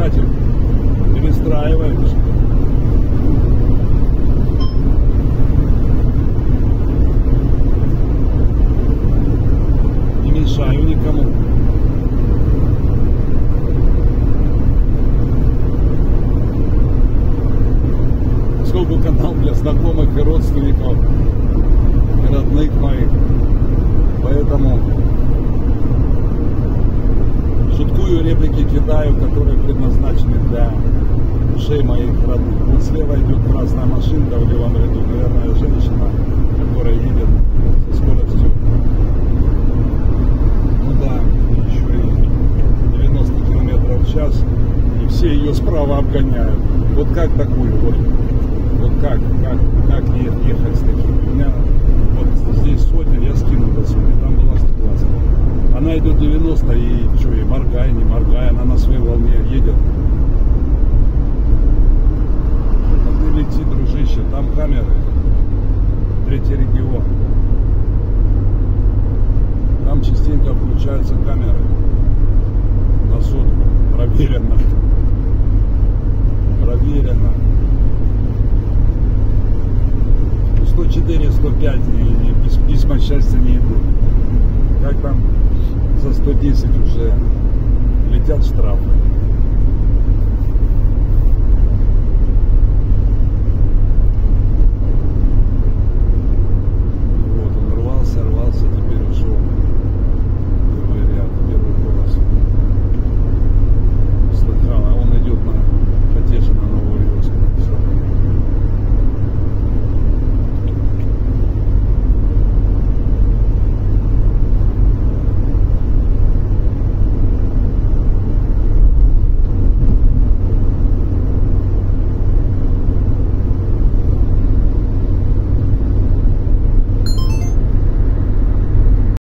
братик, перестраиваешь. Не мешаю никому. Сколько канал для знакомых и родственников, родных моих. Поэтому шуткую реплики кидаю, которые предназначены для ушей моих родных. Вот слева идет красная машинка в левом ряду, наверное, женщина, которая едет со скоростью, ну да, еще и 90 километров в час, и все ее справа обгоняют. Вот как такую, вот, вот как, как, как ехать с таким? У меня Она идет 90 и что, и моргай, не моргай, она на своей волне едет. А ты лети, дружище, там камеры. Третий регион. Там частенько включаются камеры. На сотку. Проверено. Проверено. 104, 105 и, и пис- письма счастья не идут. Как там за 110 уже летят штрафы.